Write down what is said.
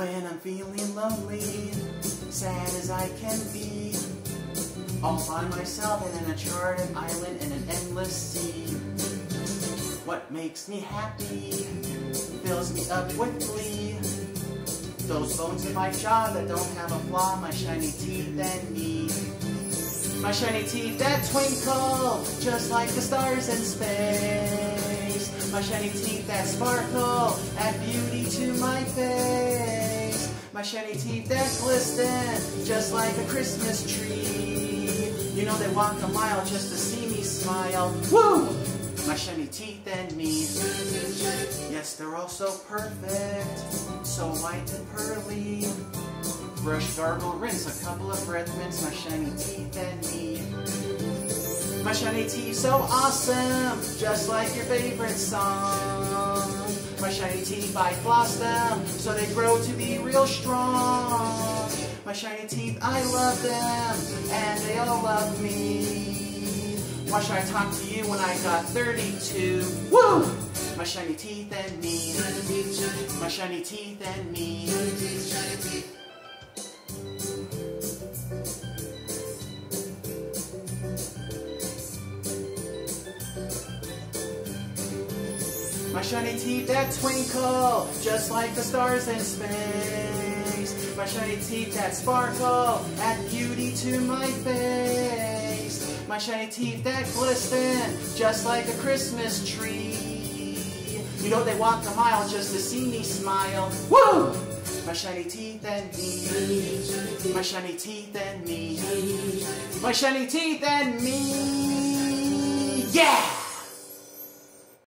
When I'm feeling lonely, sad as I can be, all by myself in an uncharted island in an endless sea. What makes me happy fills me up with glee. Those bones in my jaw that don't have a flaw, my shiny teeth and me. My shiny teeth that twinkle just like the stars in space. My shiny teeth that sparkle add beauty to my face. My shiny teeth that glisten just like a Christmas tree. You know they walk a mile just to see me smile. Woo! My shiny teeth and me. Yes, they're all so perfect, so white and pearly. Brush, gargle, rinse, a couple of breath mints, my shiny teeth and me. My shiny teeth so awesome, just like your favorite song. My shiny teeth, I floss them, so they grow to be real strong. My shiny teeth, I love them, and they all love me. Why should I talk to you when I got 32? Woo! My shiny teeth and me. My shiny teeth and me. My shiny teeth that twinkle, just like the stars in space. My shiny teeth that sparkle, add beauty to my face. My shiny teeth that glisten, just like a Christmas tree. You know they walk a mile just to see me smile. Woo! My shiny teeth and me. My shiny teeth and me. My shiny teeth and me. Yeah!